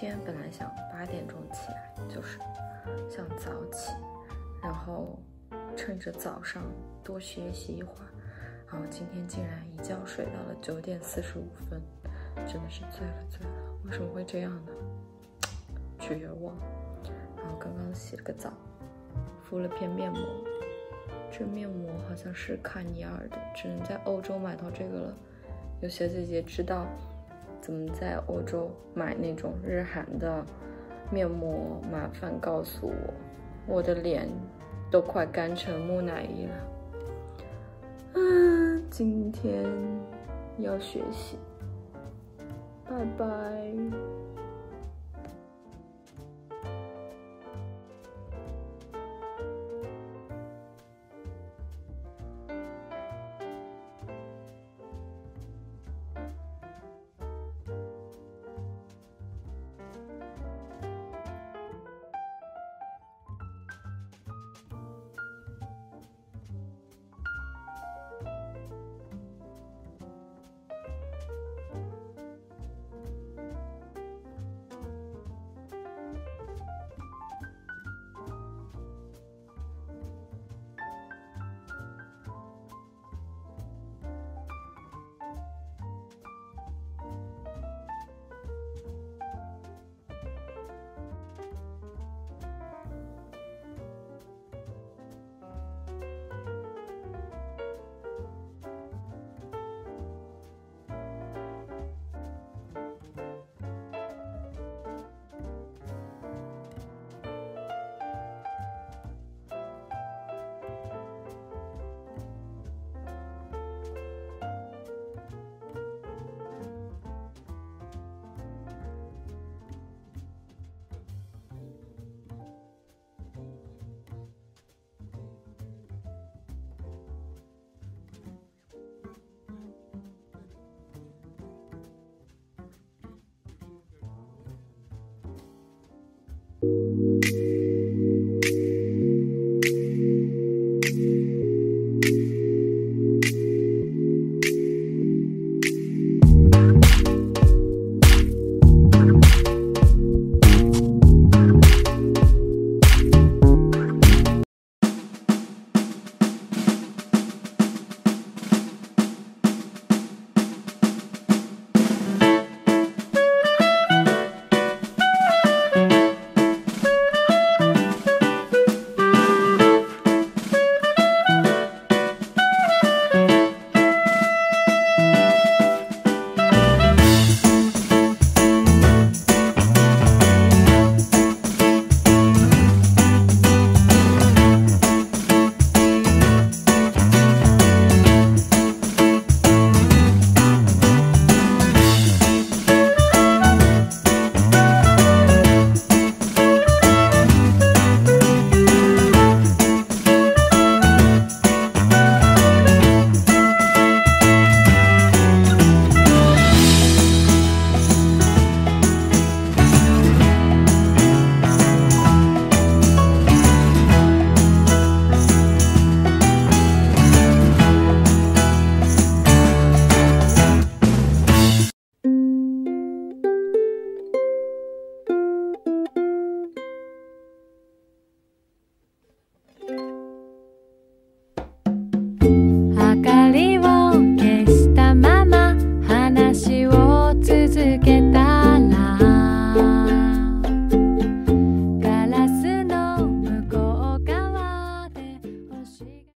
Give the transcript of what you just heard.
今天本来想八点钟起来，就是想早起，然后趁着早上多学习一会儿，然后今天竟然一觉睡到了九点四十五分，真的是醉了醉了！为什么会这样呢？绝望。然后刚刚洗了个澡，敷了片面膜，这面膜好像是卡尼尔的，只能在欧洲买到这个了。有小姐姐知道。怎么在欧洲买那种日韩的面膜？麻烦告诉我，我的脸都快干成木乃伊了。啊，今天要学习，拜拜。